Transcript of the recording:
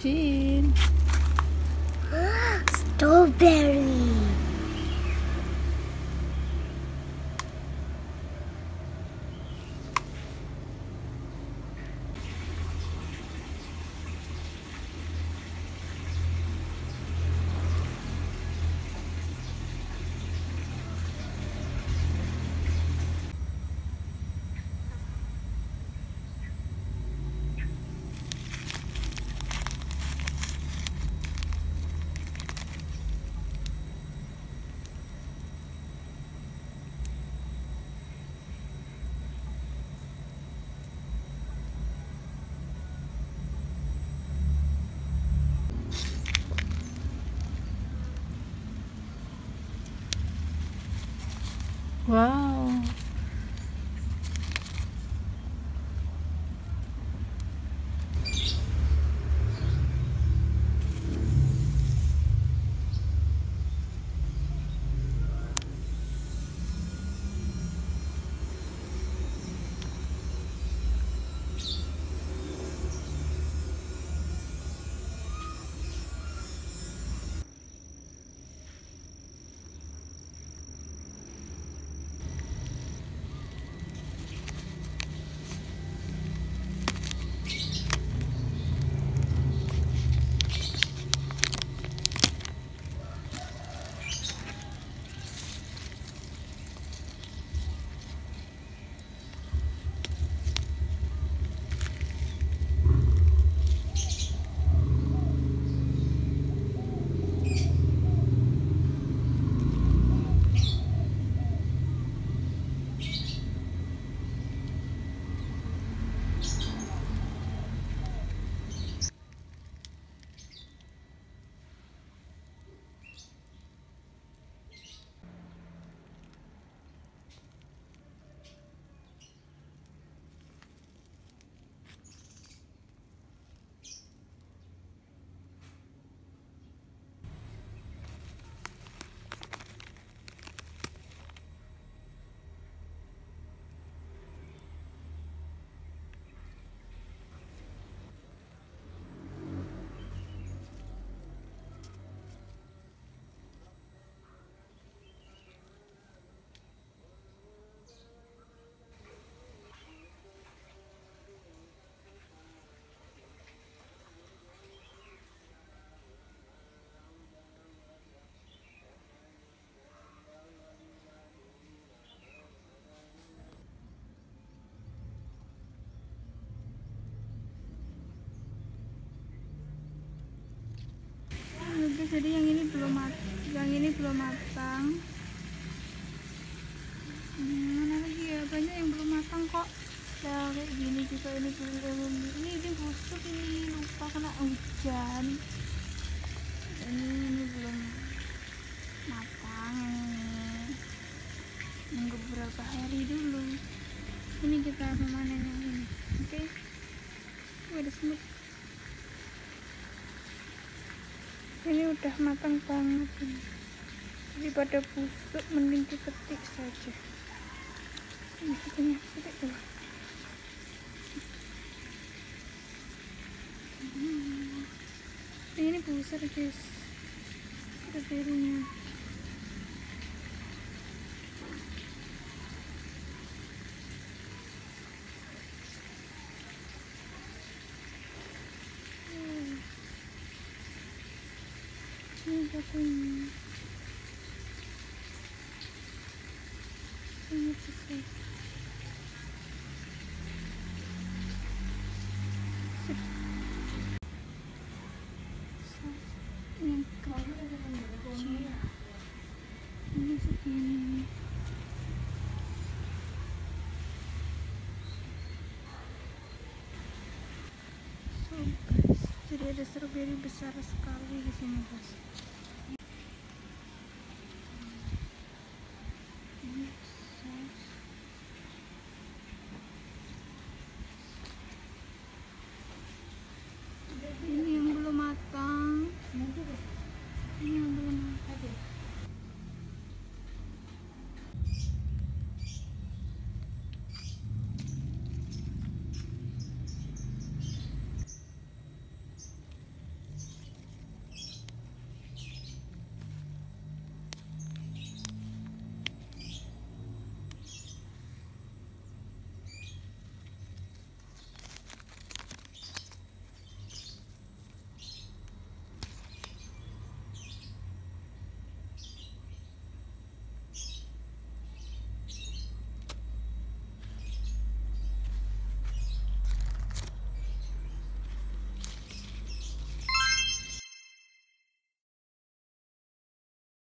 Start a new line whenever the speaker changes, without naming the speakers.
Jean.
Strawberry.
Wow. Jadi yang ini belum mat- yang ini belum matang. Hmm, mana lagi ya? Banyak yang belum matang kok. Ya kayak gini juga ini belum ini ini busuk ini lupa kena hujan. Ini ini belum matang. Nunggu beberapa hari dulu. Ini kita memanen yang ini. Oke. Okay? ada semut. Ini udah matang banget ini. daripada busuk mending dipetik saja ini petiknya petik dulu Hmm. ini besar guys Hmm. Guys, jadi ada strawberry besar sekali di sini guys.